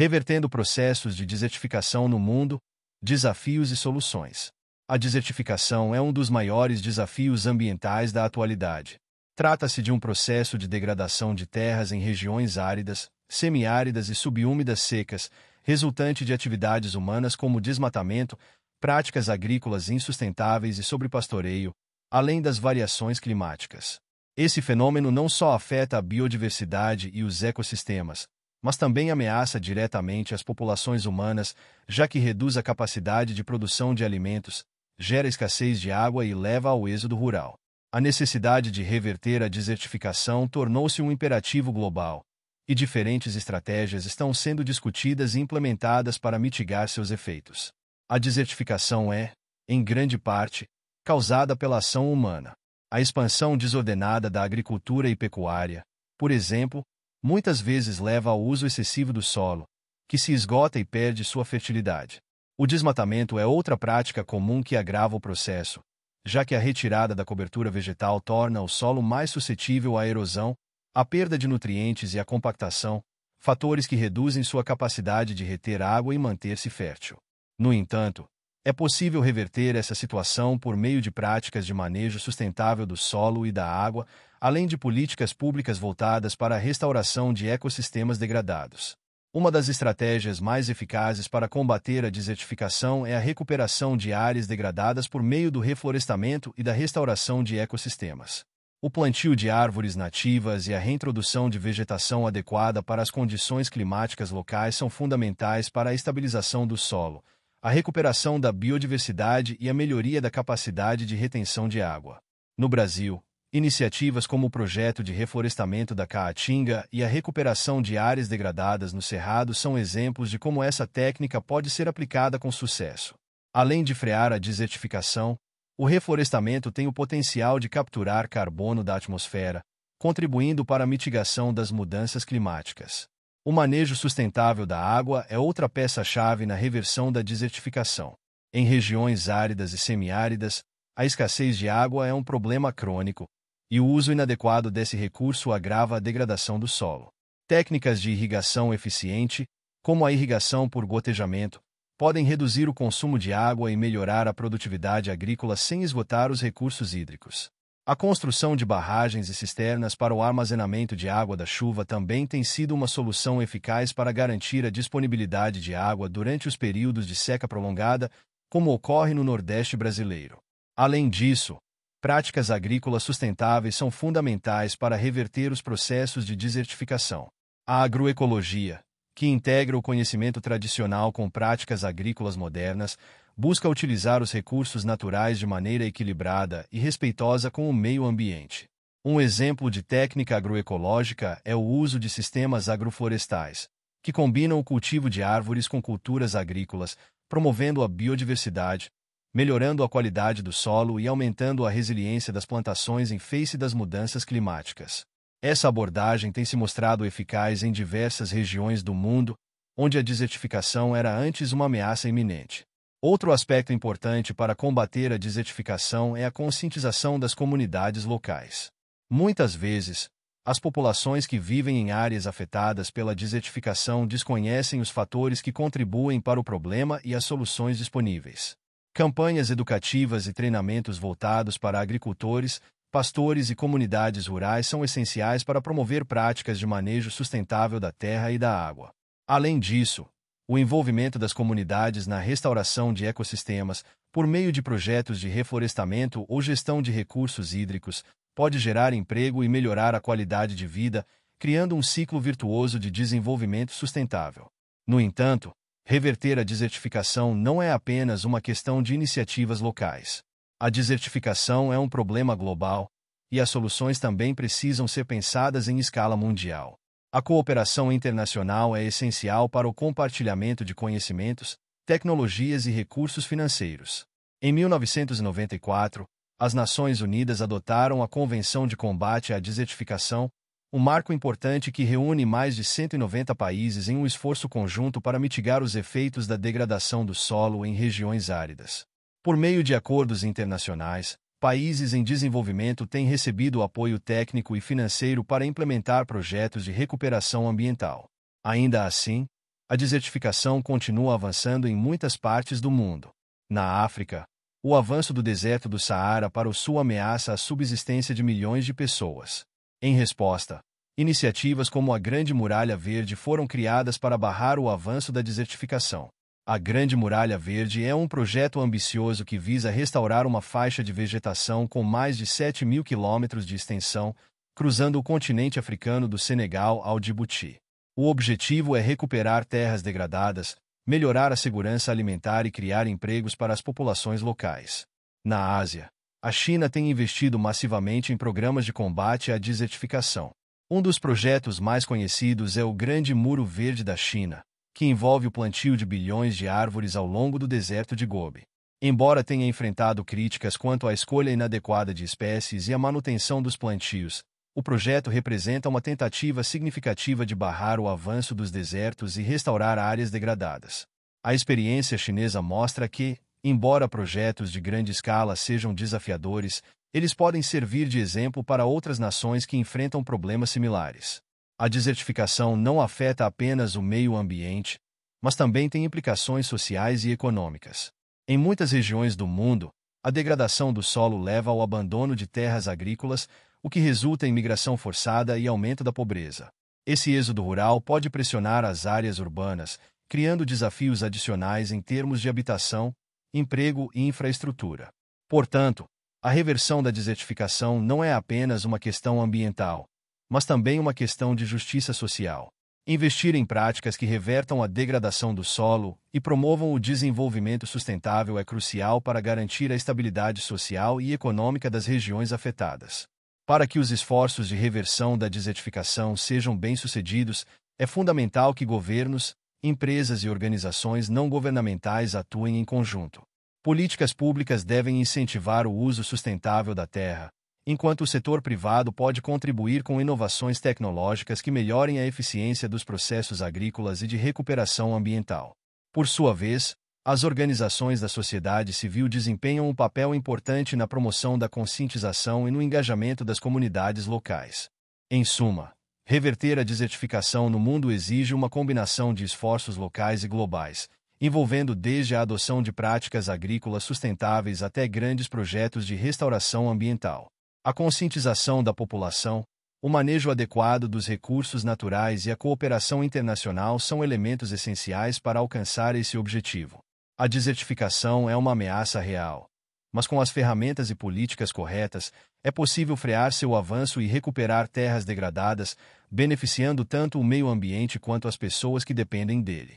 revertendo processos de desertificação no mundo, desafios e soluções. A desertificação é um dos maiores desafios ambientais da atualidade. Trata-se de um processo de degradação de terras em regiões áridas, semiáridas e subúmidas secas, resultante de atividades humanas como desmatamento, práticas agrícolas insustentáveis e sobrepastoreio, além das variações climáticas. Esse fenômeno não só afeta a biodiversidade e os ecossistemas, mas também ameaça diretamente as populações humanas, já que reduz a capacidade de produção de alimentos, gera escassez de água e leva ao êxodo rural. A necessidade de reverter a desertificação tornou-se um imperativo global, e diferentes estratégias estão sendo discutidas e implementadas para mitigar seus efeitos. A desertificação é, em grande parte, causada pela ação humana. A expansão desordenada da agricultura e pecuária, por exemplo, muitas vezes leva ao uso excessivo do solo, que se esgota e perde sua fertilidade. O desmatamento é outra prática comum que agrava o processo, já que a retirada da cobertura vegetal torna o solo mais suscetível à erosão, à perda de nutrientes e à compactação, fatores que reduzem sua capacidade de reter água e manter-se fértil. No entanto, é possível reverter essa situação por meio de práticas de manejo sustentável do solo e da água, além de políticas públicas voltadas para a restauração de ecossistemas degradados. Uma das estratégias mais eficazes para combater a desertificação é a recuperação de áreas degradadas por meio do reflorestamento e da restauração de ecossistemas. O plantio de árvores nativas e a reintrodução de vegetação adequada para as condições climáticas locais são fundamentais para a estabilização do solo, a recuperação da biodiversidade e a melhoria da capacidade de retenção de água. No Brasil, Iniciativas como o projeto de reflorestamento da Caatinga e a recuperação de áreas degradadas no Cerrado são exemplos de como essa técnica pode ser aplicada com sucesso. Além de frear a desertificação, o reflorestamento tem o potencial de capturar carbono da atmosfera, contribuindo para a mitigação das mudanças climáticas. O manejo sustentável da água é outra peça-chave na reversão da desertificação. Em regiões áridas e semiáridas, a escassez de água é um problema crônico, e o uso inadequado desse recurso agrava a degradação do solo. Técnicas de irrigação eficiente, como a irrigação por gotejamento, podem reduzir o consumo de água e melhorar a produtividade agrícola sem esgotar os recursos hídricos. A construção de barragens e cisternas para o armazenamento de água da chuva também tem sido uma solução eficaz para garantir a disponibilidade de água durante os períodos de seca prolongada, como ocorre no Nordeste brasileiro. Além disso, práticas agrícolas sustentáveis são fundamentais para reverter os processos de desertificação. A agroecologia, que integra o conhecimento tradicional com práticas agrícolas modernas, busca utilizar os recursos naturais de maneira equilibrada e respeitosa com o meio ambiente. Um exemplo de técnica agroecológica é o uso de sistemas agroflorestais, que combinam o cultivo de árvores com culturas agrícolas, promovendo a biodiversidade, melhorando a qualidade do solo e aumentando a resiliência das plantações em face das mudanças climáticas. Essa abordagem tem se mostrado eficaz em diversas regiões do mundo, onde a desertificação era antes uma ameaça iminente. Outro aspecto importante para combater a desertificação é a conscientização das comunidades locais. Muitas vezes, as populações que vivem em áreas afetadas pela desertificação desconhecem os fatores que contribuem para o problema e as soluções disponíveis. Campanhas educativas e treinamentos voltados para agricultores, pastores e comunidades rurais são essenciais para promover práticas de manejo sustentável da terra e da água. Além disso, o envolvimento das comunidades na restauração de ecossistemas, por meio de projetos de reflorestamento ou gestão de recursos hídricos, pode gerar emprego e melhorar a qualidade de vida, criando um ciclo virtuoso de desenvolvimento sustentável. No entanto, Reverter a desertificação não é apenas uma questão de iniciativas locais. A desertificação é um problema global, e as soluções também precisam ser pensadas em escala mundial. A cooperação internacional é essencial para o compartilhamento de conhecimentos, tecnologias e recursos financeiros. Em 1994, as Nações Unidas adotaram a Convenção de Combate à Desertificação, um marco importante que reúne mais de 190 países em um esforço conjunto para mitigar os efeitos da degradação do solo em regiões áridas. Por meio de acordos internacionais, países em desenvolvimento têm recebido apoio técnico e financeiro para implementar projetos de recuperação ambiental. Ainda assim, A desertificação continua avançando em muitas partes do mundo. Na África, o avanço do deserto do Saara para o sul ameaça a subsistência de milhões de pessoas. Em resposta, iniciativas como a Grande Muralha Verde foram criadas para barrar o avanço da desertificação. A Grande Muralha Verde é um projeto ambicioso que visa restaurar uma faixa de vegetação com mais de 7 mil quilômetros de extensão, cruzando o continente africano do Senegal ao Djibouti. O objetivo é recuperar terras degradadas, melhorar a segurança alimentar e criar empregos para as populações locais. Na Ásia, a China tem investido massivamente em programas de combate à desertificação. Um dos projetos mais conhecidos é o Grande Muro Verde da China, que envolve o plantio de bilhões de árvores ao longo do deserto de Gobi. Embora tenha enfrentado críticas quanto à escolha inadequada de espécies e à manutenção dos plantios, o projeto representa uma tentativa significativa de barrar o avanço dos desertos e restaurar áreas degradadas. A experiência chinesa mostra que, embora projetos de grande escala sejam desafiadores, eles podem servir de exemplo para outras nações que enfrentam problemas similares. A desertificação não afeta apenas o meio ambiente, mas também tem implicações sociais e econômicas. Em muitas regiões do mundo, a degradação do solo leva ao abandono de terras agrícolas, o que resulta em migração forçada e aumento da pobreza. Esse êxodo rural pode pressionar as áreas urbanas, criando desafios adicionais em termos de habitação, emprego e infraestrutura. Portanto, a reversão da desertificação não é apenas uma questão ambiental, mas também uma questão de justiça social. Investir em práticas que revertam a degradação do solo e promovam o desenvolvimento sustentável é crucial para garantir a estabilidade social e econômica das regiões afetadas. Para que os esforços de reversão da desertificação sejam bem-sucedidos, é fundamental que governos, empresas e organizações não governamentais atuem em conjunto. Políticas públicas devem incentivar o uso sustentável da terra, enquanto o setor privado pode contribuir com inovações tecnológicas que melhorem a eficiência dos processos agrícolas e de recuperação ambiental. Por sua vez, as organizações da sociedade civil desempenham um papel importante na promoção da conscientização e no engajamento das comunidades locais. Em suma, reverter a desertificação no mundo exige uma combinação de esforços locais e globais, envolvendo desde a adoção de práticas agrícolas sustentáveis até grandes projetos de restauração ambiental. A conscientização da população, o manejo adequado dos recursos naturais e a cooperação internacional são elementos essenciais para alcançar esse objetivo. A desertificação é uma ameaça real, mas com as ferramentas e políticas corretas, é possível frear seu avanço e recuperar terras degradadas, beneficiando tanto o meio ambiente quanto as pessoas que dependem dele.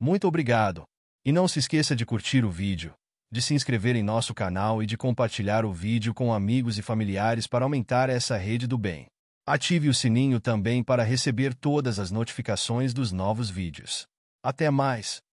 Muito obrigado! E não se esqueça de curtir o vídeo de se inscrever em nosso canal e de compartilhar o vídeo com amigos e familiares para aumentar essa rede do bem. Ative o sininho também para receber todas as notificações dos novos vídeos. Até mais!